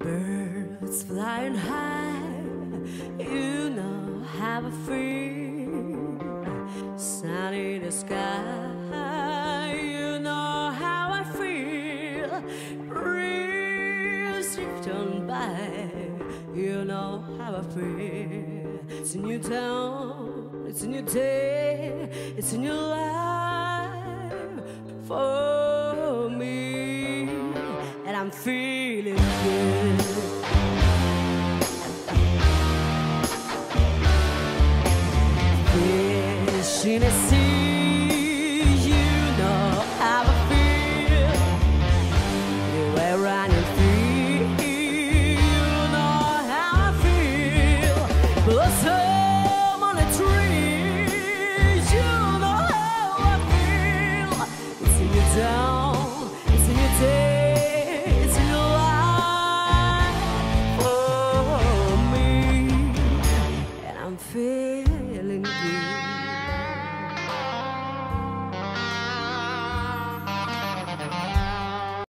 Birds flying high, you know how I feel. Sun in the sky, you know how I feel. Breeze drift on by, you know how I feel. It's a new town, it's a new day, it's a new life for me, and I'm feeling feeling good. Wishing to see you know how I feel. You were running free, you know how I feel. Closer.